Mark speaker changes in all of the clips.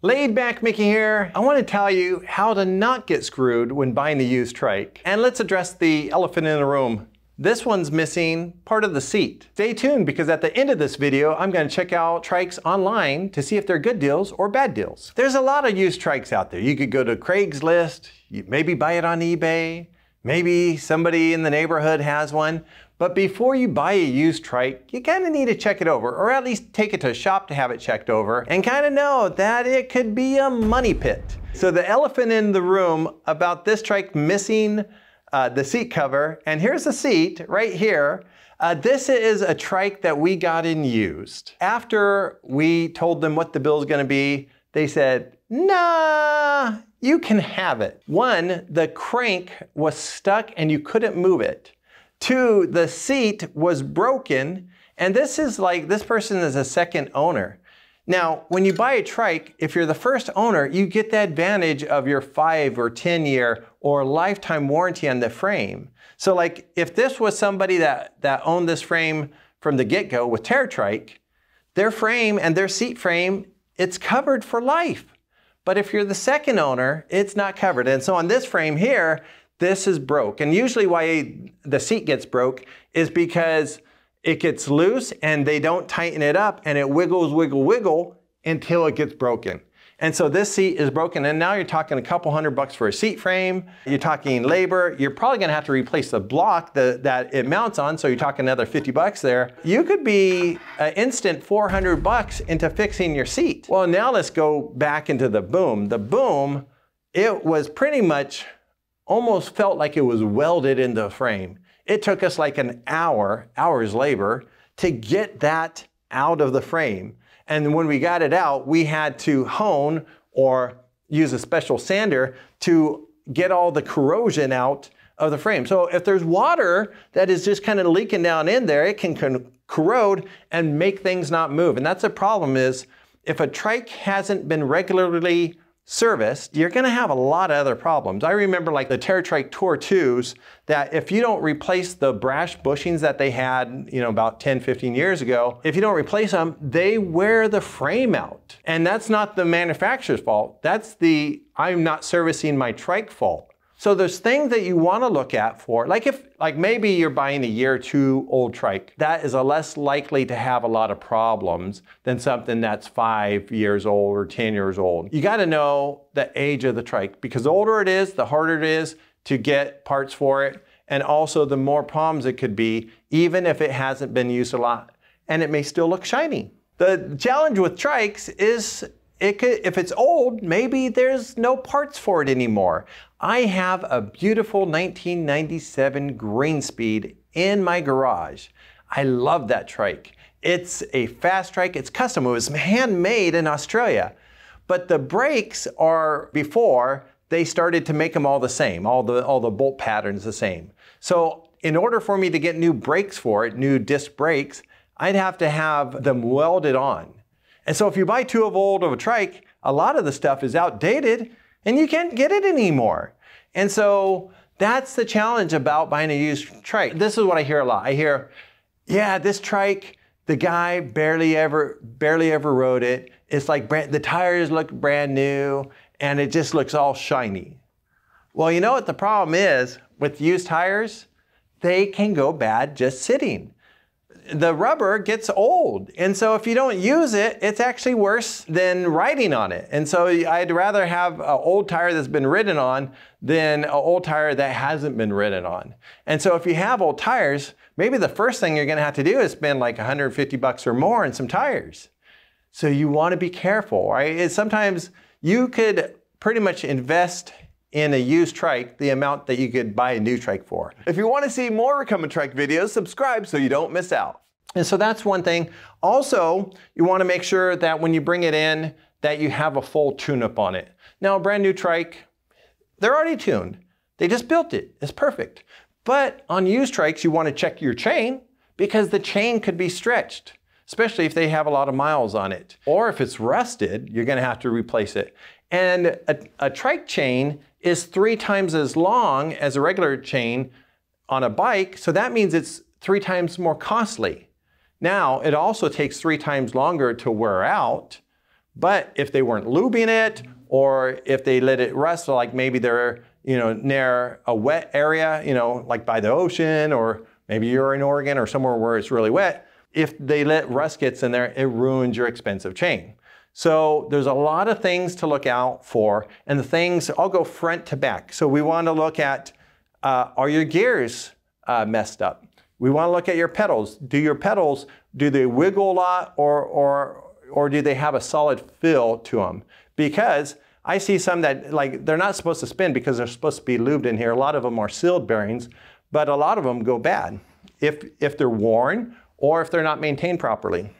Speaker 1: Laid back Mickey here. I want to tell you how to not get screwed when buying a used trike. And let's address the elephant in the room. This one's missing part of the seat. Stay tuned because at the end of this video, I'm going to check out trikes online to see if they're good deals or bad deals. There's a lot of used trikes out there. You could go to Craigslist, maybe buy it on eBay, maybe somebody in the neighborhood has one. But before you buy a used trike, you kind of need to check it over, or at least take it to a shop to have it checked over, and kind of know that it could be a money pit. So the elephant in the room about this trike missing uh, the seat cover, and here's the seat right here. Uh, this is a trike that we got in used. After we told them what the bill is going to be, they said, nah, you can have it. One, the crank was stuck and you couldn't move it. Two, the seat was broken. And this is like, this person is a second owner. Now, when you buy a trike, if you're the first owner, you get the advantage of your five or 10 year or lifetime warranty on the frame. So like if this was somebody that, that owned this frame from the get-go with TerraTrike, their frame and their seat frame, it's covered for life. But if you're the second owner, it's not covered. And so on this frame here, this is broke. And usually why the seat gets broke is because it gets loose and they don't tighten it up and it wiggles, wiggle, wiggle until it gets broken. And so this seat is broken and now you're talking a couple hundred bucks for a seat frame. You're talking labor. You're probably gonna have to replace the block that it mounts on. So you're talking another 50 bucks there. You could be an instant 400 bucks into fixing your seat. Well, now let's go back into the boom. The boom, it was pretty much almost felt like it was welded into the frame. It took us like an hour, hours labor, to get that out of the frame. And when we got it out, we had to hone or use a special sander to get all the corrosion out of the frame. So if there's water that is just kind of leaking down in there, it can corrode and make things not move. And that's the problem is if a trike hasn't been regularly serviced, you're gonna have a lot of other problems. I remember like the TerraTrike Tour 2s that if you don't replace the brass bushings that they had, you know, about 10, 15 years ago, if you don't replace them, they wear the frame out. And that's not the manufacturer's fault. That's the I'm not servicing my trike fault. So there's things that you want to look at for, like if, like maybe you're buying a year or two old trike, that is a less likely to have a lot of problems than something that's five years old or 10 years old. You got to know the age of the trike because the older it is, the harder it is to get parts for it. And also the more problems it could be, even if it hasn't been used a lot and it may still look shiny. The challenge with trikes is it could, if it's old, maybe there's no parts for it anymore. I have a beautiful 1997 Greenspeed in my garage. I love that trike. It's a fast trike, it's custom, it was handmade in Australia. But the brakes are before they started to make them all the same, all the, all the bolt patterns the same. So in order for me to get new brakes for it, new disc brakes, I'd have to have them welded on. And so if you buy two of old of a trike, a lot of the stuff is outdated and you can't get it anymore. And so that's the challenge about buying a used trike. This is what I hear a lot. I hear, yeah, this trike, the guy barely ever, barely ever rode it. It's like brand, the tires look brand new and it just looks all shiny. Well, you know what the problem is with used tires? They can go bad just sitting the rubber gets old. And so if you don't use it, it's actually worse than riding on it. And so I'd rather have an old tire that's been ridden on than an old tire that hasn't been ridden on. And so if you have old tires, maybe the first thing you're gonna have to do is spend like 150 bucks or more on some tires. So you wanna be careful, right? It's sometimes you could pretty much invest in a used trike the amount that you could buy a new trike for. If you want to see more Recumbent Trike videos, subscribe so you don't miss out. And so that's one thing. Also, you want to make sure that when you bring it in, that you have a full tune-up on it. Now, a brand new trike, they're already tuned. They just built it. It's perfect. But on used trikes, you want to check your chain because the chain could be stretched, especially if they have a lot of miles on it. Or if it's rusted, you're going to have to replace it. And a, a trike chain is three times as long as a regular chain on a bike, so that means it's three times more costly. Now, it also takes three times longer to wear out, But if they weren't lubing it, or if they let it rust, like maybe they're you know near a wet area, you know, like by the ocean, or maybe you're in Oregon or somewhere where it's really wet. If they let rust gets in there, it ruins your expensive chain. So there's a lot of things to look out for, and the things I'll go front to back. So we want to look at uh, are your gears uh, messed up? We want to look at your pedals. Do your pedals do they wiggle a lot, or or or do they have a solid feel to them? Because I see some that like they're not supposed to spin because they're supposed to be lubed in here. A lot of them are sealed bearings, but a lot of them go bad if if they're worn or if they're not maintained properly.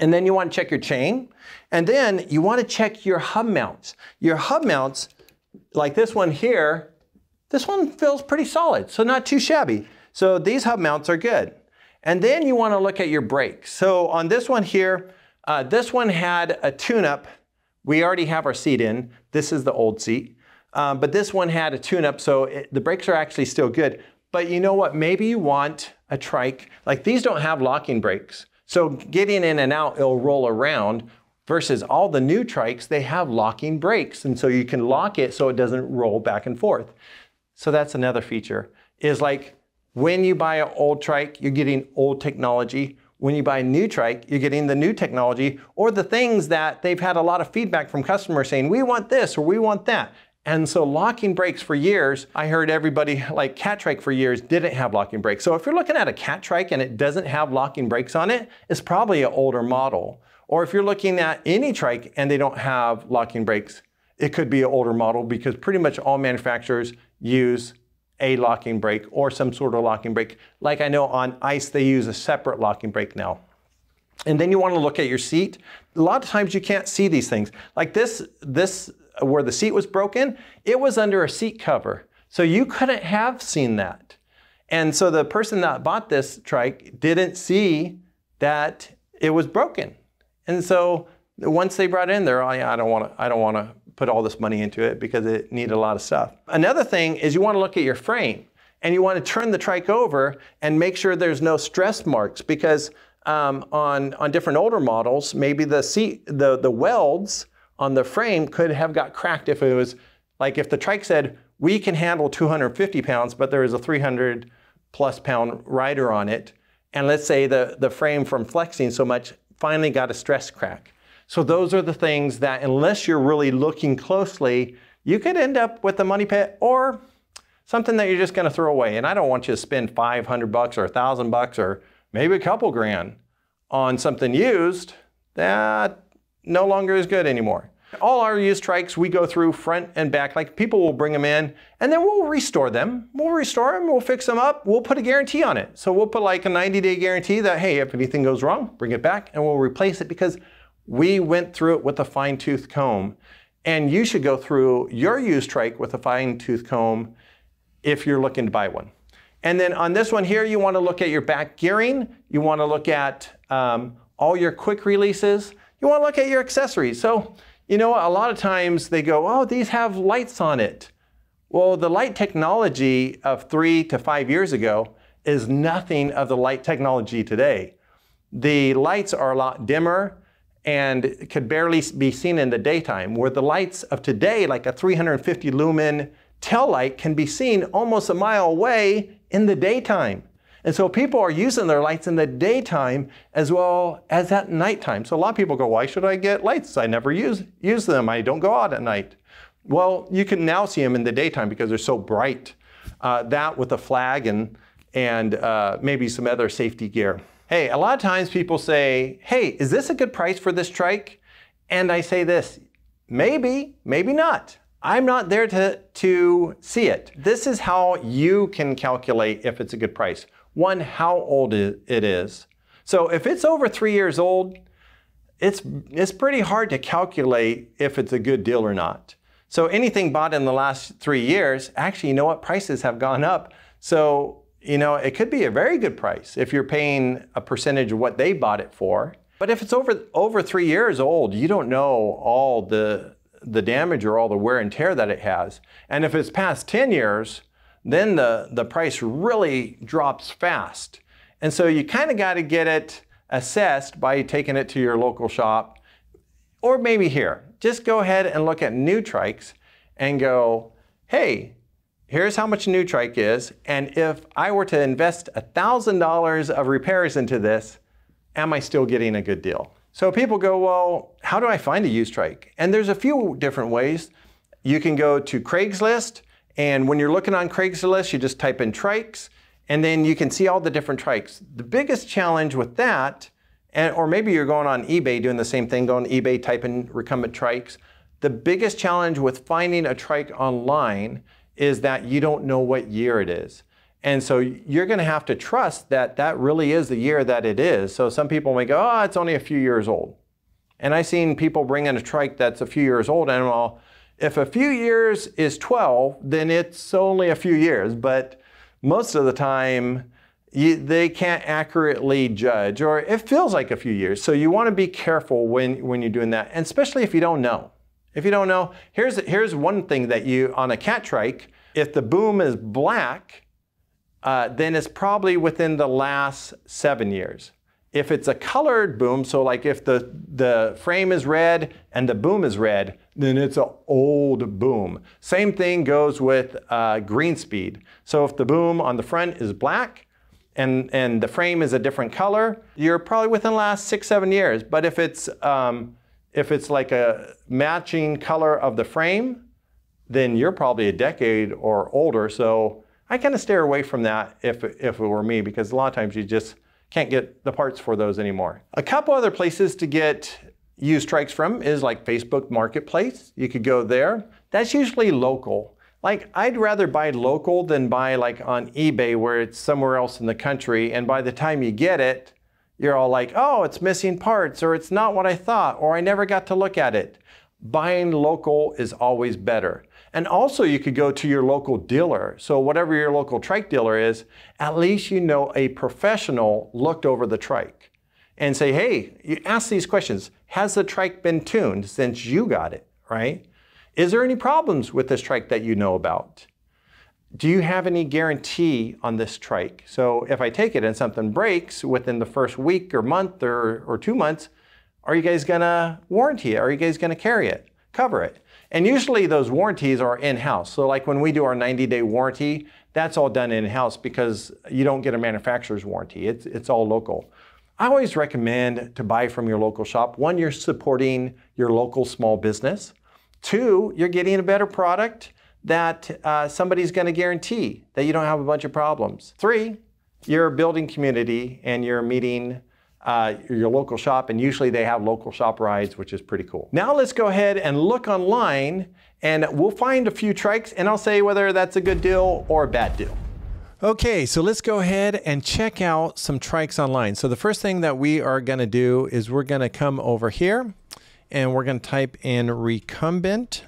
Speaker 1: And then you want to check your chain. And then you want to check your hub mounts. Your hub mounts, like this one here, this one feels pretty solid, so not too shabby. So these hub mounts are good. And then you want to look at your brakes. So on this one here, uh, this one had a tune-up. We already have our seat in. This is the old seat. Um, but this one had a tune-up, so it, the brakes are actually still good. But you know what? Maybe you want a trike. Like these don't have locking brakes. So getting in and out, it'll roll around versus all the new trikes, they have locking brakes. And so you can lock it so it doesn't roll back and forth. So that's another feature is like when you buy an old trike, you're getting old technology. When you buy a new trike, you're getting the new technology or the things that they've had a lot of feedback from customers saying, we want this or we want that. And so locking brakes for years, I heard everybody like Catrike for years didn't have locking brakes. So if you're looking at a Catrike and it doesn't have locking brakes on it, it's probably an older model. Or if you're looking at any trike and they don't have locking brakes, it could be an older model because pretty much all manufacturers use a locking brake or some sort of locking brake. Like I know on ICE, they use a separate locking brake now. And then you want to look at your seat. A lot of times you can't see these things. Like this, this where the seat was broken, it was under a seat cover. So you couldn't have seen that. And so the person that bought this trike didn't see that it was broken. And so once they brought in there, oh yeah, I don't want to, I don't want to put all this money into it because it needed a lot of stuff. Another thing is you want to look at your frame and you want to turn the trike over and make sure there's no stress marks because um, on, on different older models, maybe the seat, the, the welds on the frame could have got cracked if it was, like if the trike said, we can handle 250 pounds, but there is a 300 plus pound rider on it, and let's say the, the frame from flexing so much finally got a stress crack. So those are the things that unless you're really looking closely, you could end up with a money pit or something that you're just gonna throw away. And I don't want you to spend 500 bucks or a thousand bucks or maybe a couple grand on something used that no longer is good anymore. All our used trikes, we go through front and back. Like people will bring them in and then we'll restore them. We'll restore them, we'll fix them up, we'll put a guarantee on it. So we'll put like a 90 day guarantee that, hey, if anything goes wrong, bring it back and we'll replace it because we went through it with a fine tooth comb. And you should go through your used trike with a fine tooth comb if you're looking to buy one. And then on this one here, you want to look at your back gearing. You want to look at um, all your quick releases. You want to look at your accessories. So, you know, a lot of times they go, oh, these have lights on it. Well, the light technology of three to five years ago is nothing of the light technology today. The lights are a lot dimmer and could barely be seen in the daytime, where the lights of today, like a 350 lumen tail light, can be seen almost a mile away in the daytime. And so people are using their lights in the daytime as well as at nighttime. So a lot of people go, why should I get lights? I never use, use them. I don't go out at night. Well, you can now see them in the daytime because they're so bright. Uh, that with a flag and, and uh, maybe some other safety gear. Hey, a lot of times people say, hey, is this a good price for this trike? And I say this, maybe, maybe not. I'm not there to, to see it. This is how you can calculate if it's a good price. One, how old it is. So if it's over three years old, it's, it's pretty hard to calculate if it's a good deal or not. So anything bought in the last three years, actually, you know what? Prices have gone up. So, you know, it could be a very good price if you're paying a percentage of what they bought it for. But if it's over, over three years old, you don't know all the, the damage or all the wear and tear that it has. And if it's past 10 years, then the, the price really drops fast. And so you kind of got to get it assessed by taking it to your local shop or maybe here, just go ahead and look at new trikes and go, hey, here's how much a new trike is, and if I were to invest $1,000 of repairs into this, am I still getting a good deal? So people go, well, how do I find a used trike? And there's a few different ways. You can go to Craigslist, and when you're looking on Craigslist, you just type in trikes, and then you can see all the different trikes. The biggest challenge with that, and, or maybe you're going on eBay doing the same thing, going eBay, typing recumbent trikes. The biggest challenge with finding a trike online is that you don't know what year it is. And so you're going to have to trust that that really is the year that it is. So some people may go, oh, it's only a few years old. And I've seen people bring in a trike that's a few years old, and well, if a few years is 12, then it's only a few years. But most of the time, you, they can't accurately judge, or it feels like a few years. So you want to be careful when, when you're doing that, and especially if you don't know. If you don't know, here's, here's one thing that you, on a Catrike, if the boom is black, uh, then it's probably within the last seven years. If it's a colored boom, so like if the, the frame is red and the boom is red, then it's an old boom. Same thing goes with uh, Greenspeed. So if the boom on the front is black and, and the frame is a different color, you're probably within the last six, seven years. But if it's um, if it's like a matching color of the frame, then you're probably a decade or older. So I kind of steer away from that if, if it were me, because a lot of times you just can't get the parts for those anymore. A couple other places to get used trikes from is like Facebook Marketplace. You could go there. That's usually local. Like I'd rather buy local than buy like on eBay where it's somewhere else in the country and by the time you get it, you're all like, oh, it's missing parts, or it's not what I thought, or I never got to look at it. Buying local is always better. And also you could go to your local dealer. So whatever your local trike dealer is, at least you know a professional looked over the trike and say, hey, you ask these questions. Has the trike been tuned since you got it, right? Is there any problems with this trike that you know about? Do you have any guarantee on this trike? So if I take it and something breaks within the first week or month or, or two months, are you guys gonna warranty it? Are you guys gonna carry it, cover it? And usually those warranties are in-house. So like when we do our 90-day warranty, that's all done in-house because you don't get a manufacturer's warranty. It's, it's all local. I always recommend to buy from your local shop. One, you're supporting your local small business. Two, you're getting a better product that uh, somebody's going to guarantee that you don't have a bunch of problems. Three, you're building community and you're meeting uh, your local shop, and usually they have local shop rides, which is pretty cool. Now let's go ahead and look online, and we'll find a few trikes, and I'll say whether that's a good deal or a bad deal. Okay, so let's go ahead and check out some trikes online. So the first thing that we are going to do is we're going to come over here, and we're going to type in recumbent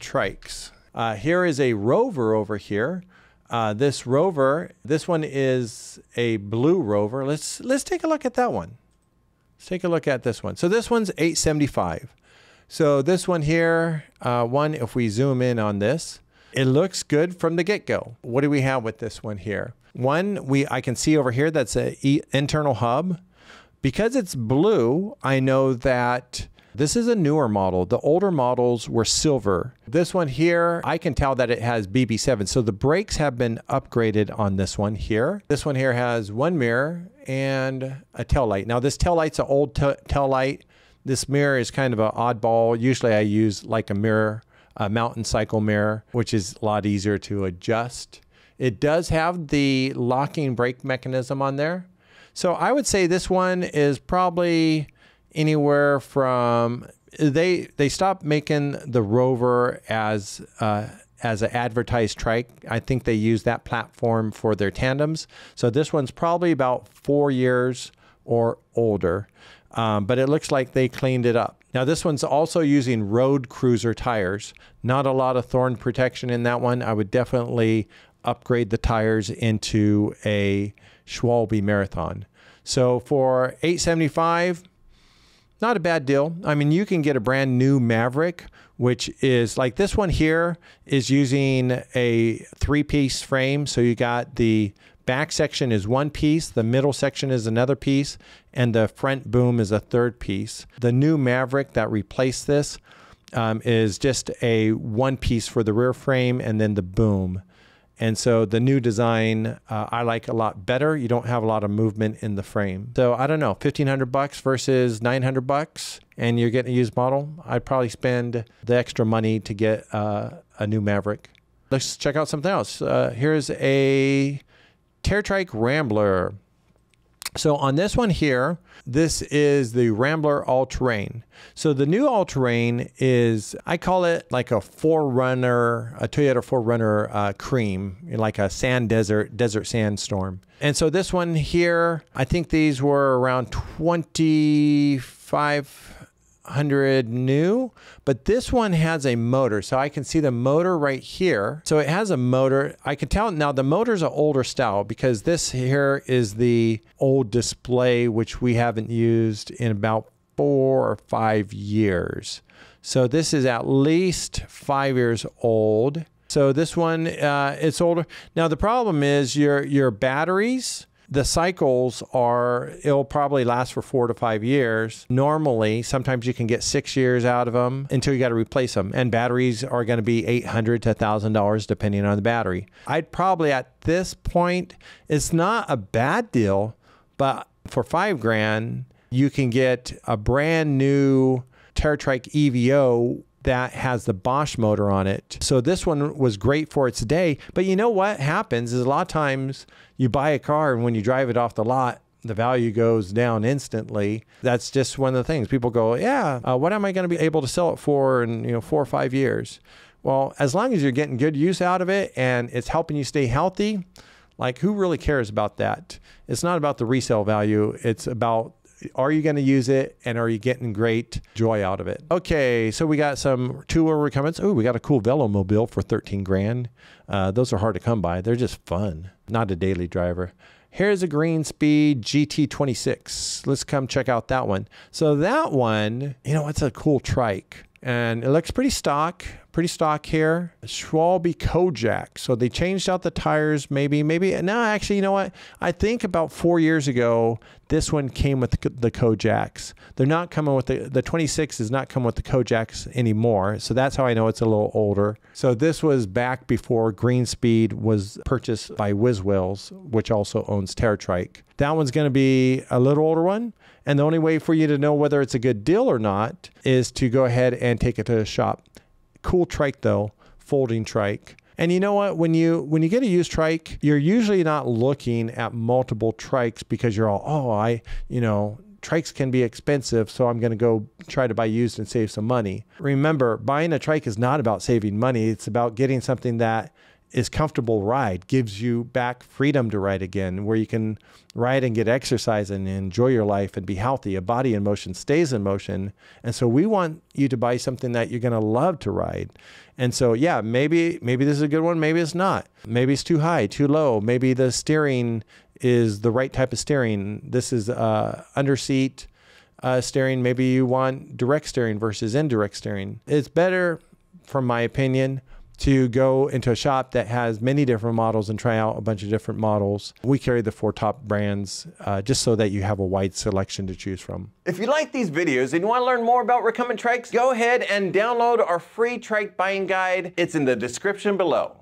Speaker 1: trikes. Uh, here is a rover over here. Uh, this rover, this one is a blue rover. Let's let's take a look at that one. Let's take a look at this one. So this one's 875. So this one here, uh, one, if we zoom in on this, it looks good from the get-go. What do we have with this one here? One, we I can see over here that's a e internal hub. Because it's blue, I know that this is a newer model. The older models were silver. This one here, I can tell that it has BB7. So the brakes have been upgraded on this one here. This one here has one mirror and a tail light. Now this tail light's an old tail light. This mirror is kind of an oddball. Usually I use like a mirror, a mountain cycle mirror, which is a lot easier to adjust. It does have the locking brake mechanism on there. So I would say this one is probably anywhere from they they stopped making the rover as uh, as an advertised trike. I think they use that platform for their tandems. So this one's probably about four years or older, um, but it looks like they cleaned it up. Now this one's also using road cruiser tires. Not a lot of thorn protection in that one. I would definitely upgrade the tires into a Schwalbe Marathon. So for 875 not a bad deal. I mean, you can get a brand new Maverick, which is like this one here is using a three piece frame. So you got the back section is one piece, the middle section is another piece, and the front boom is a third piece. The new Maverick that replaced this um, is just a one piece for the rear frame and then the boom. And so the new design uh, I like a lot better. You don't have a lot of movement in the frame. So I don't know, 1500 bucks versus 900 bucks and you're getting a used model. I'd probably spend the extra money to get uh, a new Maverick. Let's check out something else. Uh, here's a TerraTrike Rambler. So on this one here, this is the Rambler All Terrain. So the new All Terrain is, I call it like a 4Runner, a Toyota 4Runner uh, cream, like a sand desert, desert sandstorm. And so this one here, I think these were around 25 100 new, but this one has a motor. So I can see the motor right here. So it has a motor. I can tell now the motor's an older style because this here is the old display, which we haven't used in about four or five years. So this is at least five years old. So this one, uh, it's older. Now the problem is your your batteries the cycles are, it'll probably last for four to five years. Normally, sometimes you can get six years out of them until you got to replace them. And batteries are going to be 800 to $1,000 depending on the battery. I'd probably at this point, it's not a bad deal, but for five grand, you can get a brand new TerraTrike EVO that has the Bosch motor on it. So this one was great for its day. But you know what happens is a lot of times you buy a car and when you drive it off the lot, the value goes down instantly. That's just one of the things. People go, yeah, uh, what am I going to be able to sell it for in you know four or five years? Well, as long as you're getting good use out of it and it's helping you stay healthy, like who really cares about that? It's not about the resale value. It's about are you going to use it and are you getting great joy out of it? Okay, so we got some two wheel comments. Oh, we got a cool Velomobile for 13 grand. Uh, those are hard to come by. They're just fun, not a daily driver. Here's a Greenspeed GT26. Let's come check out that one. So that one, you know, it's a cool trike and it looks pretty stock pretty stock here. Schwalbe Kojak. So they changed out the tires maybe, maybe. No, actually, you know what? I think about four years ago, this one came with the Kojaks. They're not coming with the, the 26 is not coming with the Kojaks anymore. So that's how I know it's a little older. So this was back before Greenspeed was purchased by WizWheelz, which also owns TerraTrike. That one's going to be a little older one. And the only way for you to know whether it's a good deal or not is to go ahead and take it to the shop. Cool trike though, folding trike. And you know what? When you when you get a used trike, you're usually not looking at multiple trikes because you're all, oh, I, you know, trikes can be expensive, so I'm going to go try to buy used and save some money. Remember, buying a trike is not about saving money. It's about getting something that is comfortable ride, gives you back freedom to ride again, where you can ride and get exercise and enjoy your life and be healthy. A body in motion stays in motion. And so we want you to buy something that you're going to love to ride. And so, yeah, maybe maybe this is a good one, maybe it's not. Maybe it's too high, too low. Maybe the steering is the right type of steering. This is uh, under seat uh, steering. Maybe you want direct steering versus indirect steering. It's better, from my opinion, to go into a shop that has many different models and try out a bunch of different models. We carry the four top brands uh, just so that you have a wide selection to choose from. If you like these videos and you want to learn more about recumbent trikes, go ahead and download our free trike buying guide. It's in the description below.